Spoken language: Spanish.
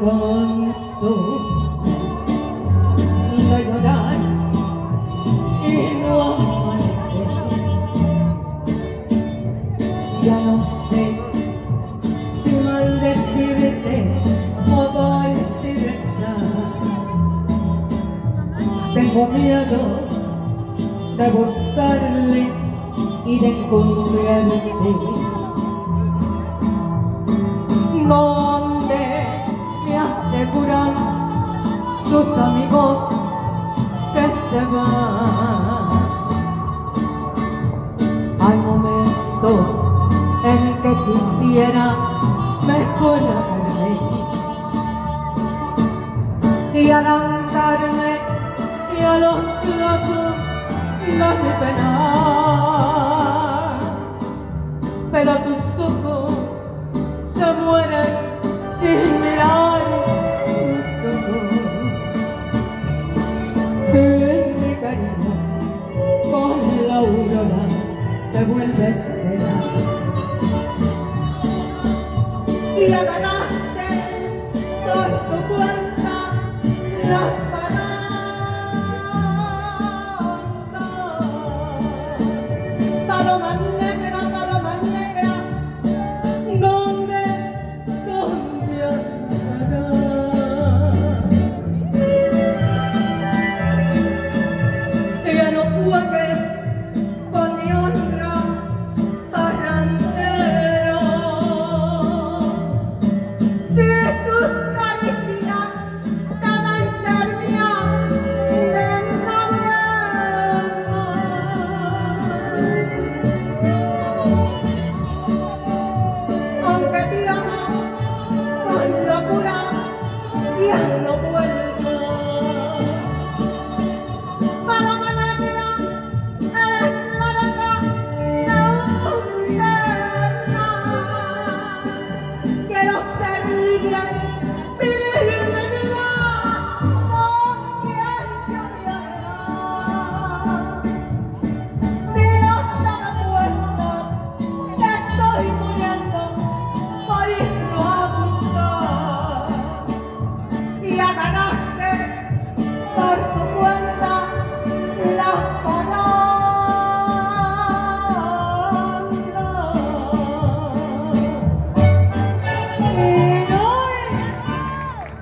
canso de llorar y no amanecer. Ya no sé si maldecirte o darte besar. Tengo miedo de buscarle y de encontrarte. donde aseguran sus amigos que se van. Hay momentos en que quisiera mejorarme y arrancarme y a los brazos darme pena. Pero tus ojos se mueren sin mirar aurora te vuelve a esperar. Y la ganaste por tu cuenta, las negra, paloma no